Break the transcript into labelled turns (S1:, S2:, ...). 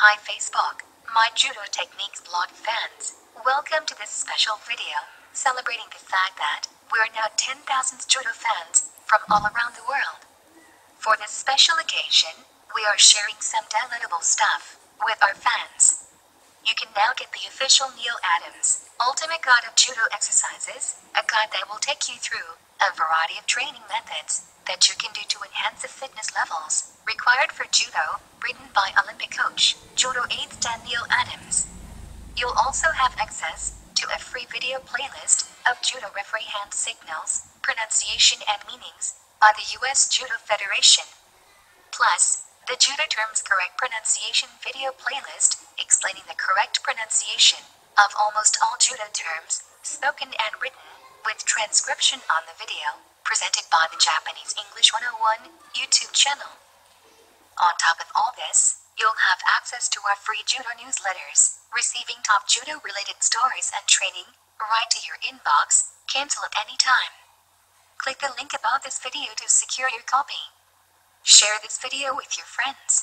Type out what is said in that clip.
S1: Hi Facebook, my Judo Techniques blog fans. Welcome to this special video celebrating the fact that we are now 10,000 Judo fans from all around the world. For this special occasion, we are sharing some downloadable stuff with our fans. Can now get the official Neil Adams Ultimate Guide of Judo exercises, a guide that will take you through a variety of training methods that you can do to enhance the fitness levels required for judo, written by Olympic coach, judo aide Daniel Adams. You'll also have access to a free video playlist of judo referee hand signals, pronunciation, and meanings by the U.S. Judo Federation. Plus, the Judo Terms Correct Pronunciation video playlist explaining the correct pronunciation of almost all judo terms, spoken and written, with transcription on the video, presented by the Japanese English 101 YouTube channel. On top of all this, you'll have access to our free judo newsletters, receiving top judo related stories and training right to your inbox, cancel at any time. Click the link above this video to secure your copy. Share this video with your friends.